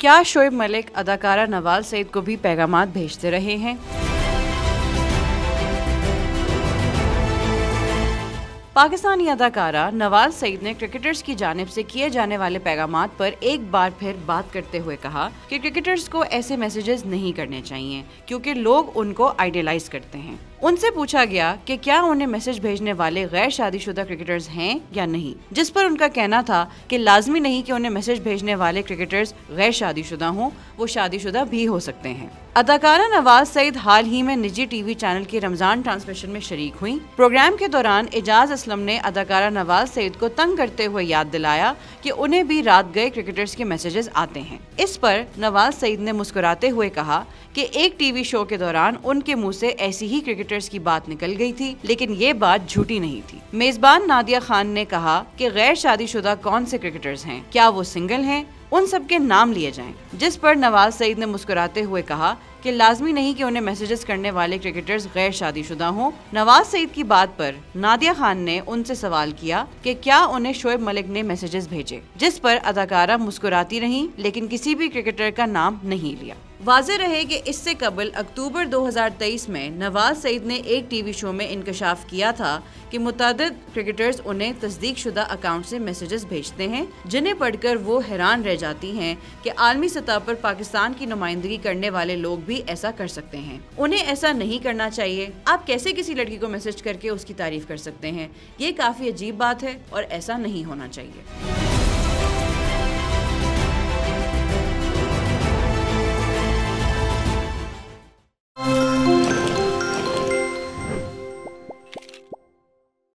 क्या शोएब मलिक अदाकारा नवाज़ सईद को भी पैगाम भेजते रहे हैं? पाकिस्तानी अदाकारा नवाज़ सईद ने क्रिकेटर्स की जानब से किए जाने वाले पैगाम पर एक बार फिर बात करते हुए कहा कि क्रिकेटर्स को ऐसे मैसेजेस नहीं करने चाहिए, क्योंकि लोग उनको आइडियलाइज करते हैं। उनसे पूछा गया कि क्या उन्हें मैसेज भेजने वाले गैर शादीशुदा क्रिकेटर्स हैं या नहीं, जिस पर उनका कहना था कि लाजमी नहीं कि उन्हें मैसेज भेजने वाले क्रिकेटर्स गैर शादीशुदा हों, वो शादीशुदा भी हो सकते हैं। अदाकारा नवाज़ सईद हाल ही में निजी टीवी चैनल के रमज़ान ट्रांसमिशन में शरीक हुई। प्रोग्राम के दौरान एजाज असलम ने अदाकारा नवाज़ सईद को तंग करते हुए याद दिलाया कि उन्हें भी रात गए क्रिकेटर्स के मैसेजेस आते हैं। इस पर नवाज़ सईद ने मुस्कुराते हुए कहा कि एक टीवी शो के दौरान उनके मुँह से ऐसी ही क्रिकेटर्स की बात निकल गई थी, लेकिन ये बात झूठी नहीं थी। मेजबान नादिया खान ने कहा कि गैर शादीशुदा कौन से क्रिकेटर्स हैं? क्या वो सिंगल हैं? उन सब के नाम लिए जाएँ। जिस पर नवाज़ सईद ने मुस्कुराते हुए कहा कि लाजमी नहीं कि उन्हें मैसेजेस करने वाले क्रिकेटर्स गैर शादीशुदा हों। नवाज़ सईद की बात पर नादिया खान ने उनसे सवाल किया कि क्या उन्हें शोएब मलिक ने मैसेजेस भेजे, जिस पर अदाकारा मुस्कुराती रही, लेकिन किसी भी क्रिकेटर का नाम नहीं लिया। वाज रहे कि इससे कबल अक्टूबर 2023 में नवाज़ सईद ने एक टीवी शो में इंकशाफ किया था कि मुतद क्रिकेटर्स उन्हें तस्दीक शुदा अकाउंट से मैसेजेस भेजते हैं, जिन्हें पढ़कर वो हैरान रह जाती हैं कि आलमी सतह पर पाकिस्तान की नुमाइंदगी करने वाले लोग भी ऐसा कर सकते हैं। उन्हें ऐसा नहीं करना चाहिए। आप कैसे किसी लड़की को मैसेज करके उसकी तारीफ़ कर सकते हैं? ये काफ़ी अजीब बात है और ऐसा नहीं होना चाहिए।